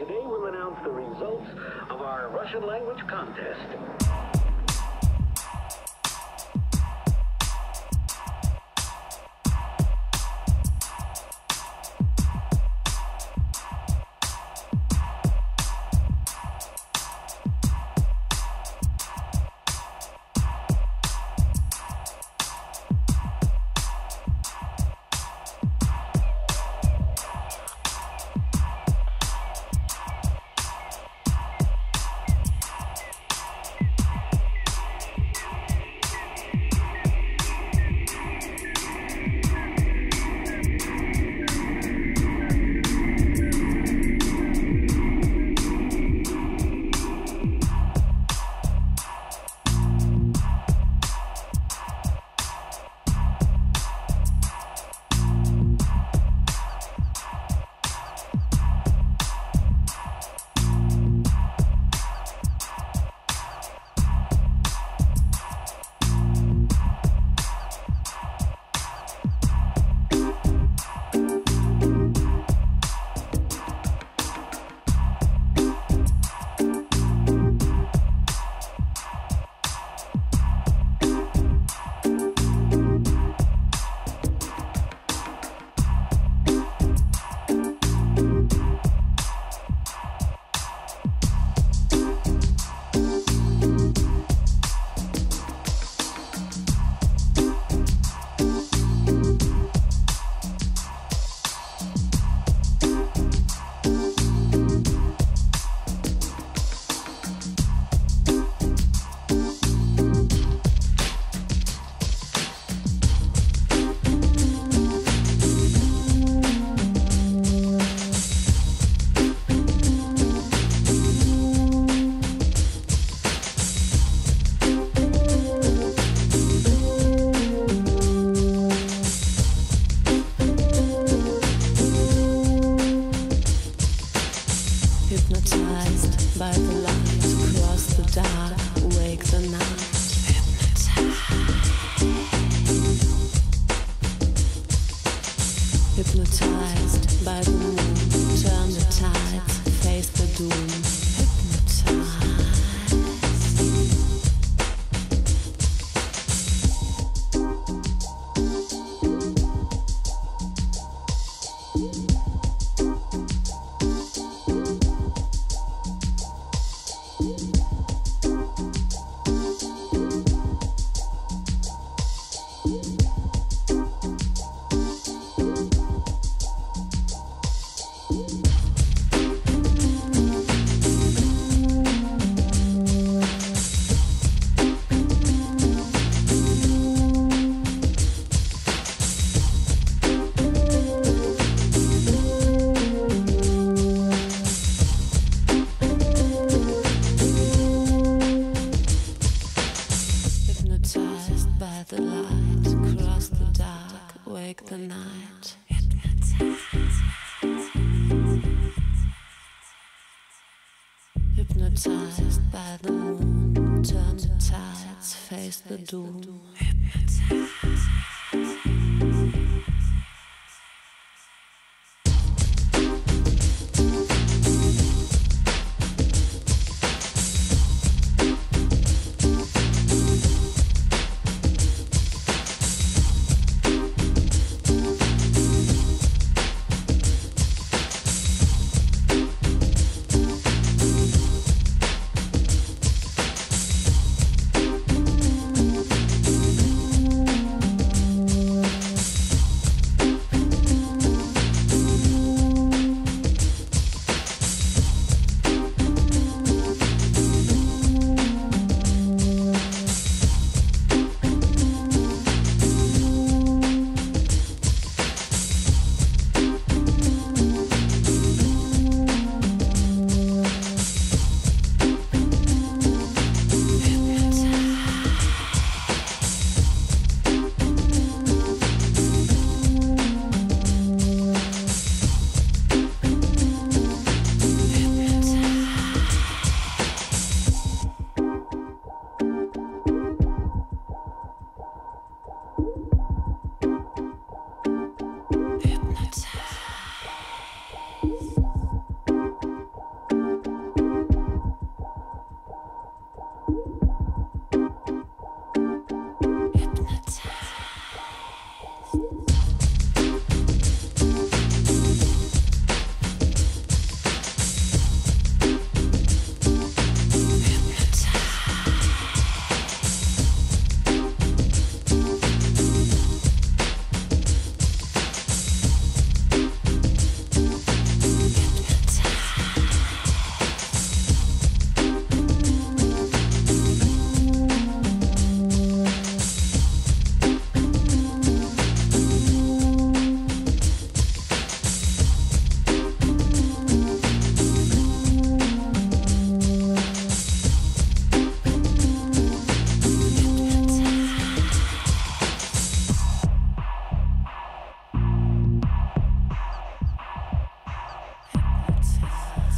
Today we'll announce the results of our Russian language contest. Hypnotized by the Hypnotized by the moon, turn the tides, face the doom. Hypnotized. Heart.